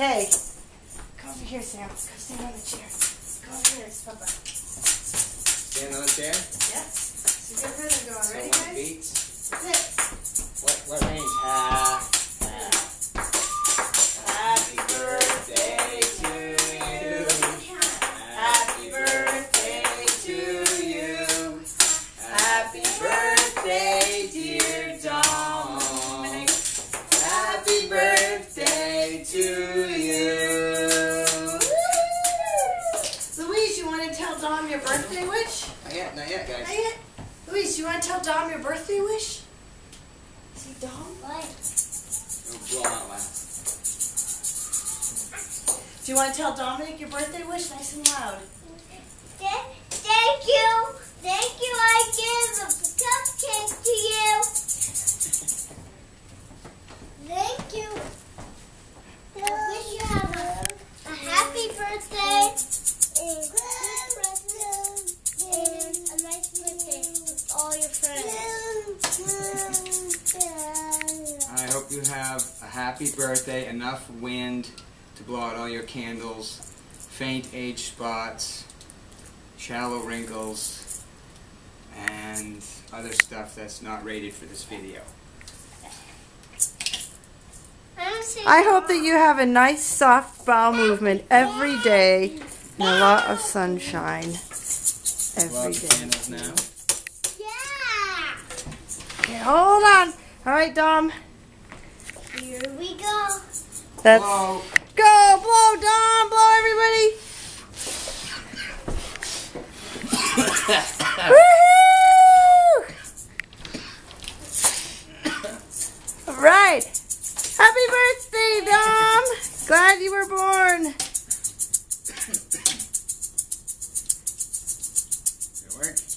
Okay. Come over here, Sam. Go stand on the chair. Go over here, it's Papa. Stand on the chair. Yep. So get rhythm going. So Ready, guys? You. Louise, you want to tell Dom your birthday wish? Not yet, not yet, guys. Not yet? Louise, you want to tell Dom your birthday wish? See, Dom? Don't blow out loud. Do you want to tell Dominic your birthday wish nice and loud? I hope you have a happy birthday, enough wind to blow out all your candles, faint age spots, shallow wrinkles, and other stuff that's not rated for this video. I hope that you have a nice soft bowel movement every day and a lot of sunshine every day. Blow out the day. Okay, hold on. All right, Dom. Here we go. That's blow. go blow, Dom. Blow everybody. Woohoo! All right. Happy birthday, Dom. Glad you were born. It worked.